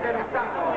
Terceiro saco.